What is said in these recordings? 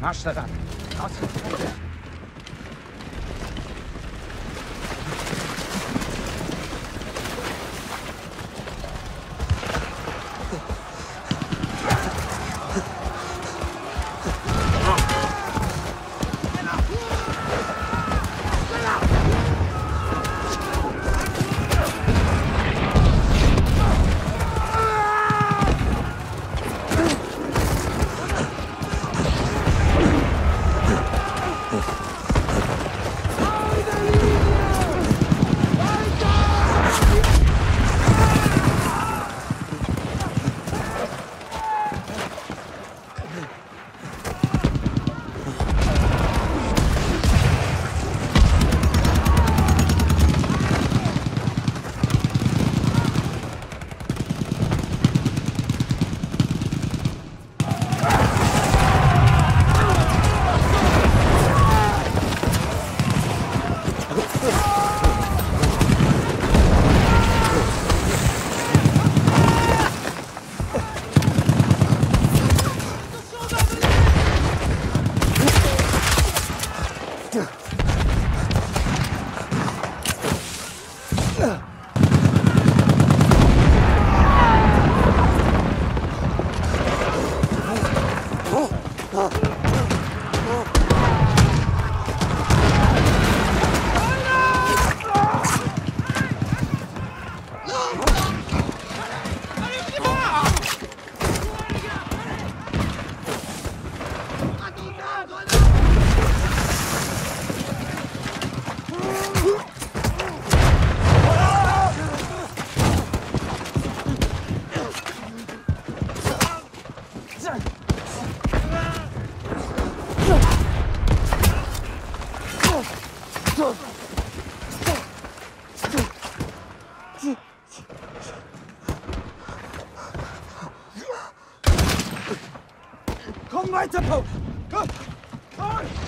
Masz te rany. 好 Komm weiter, Pope! Komm! Komm!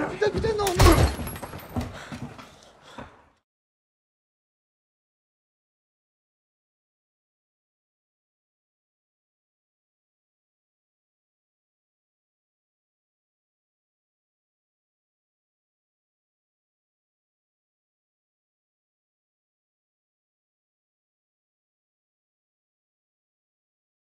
Да, да, да, ну, ну.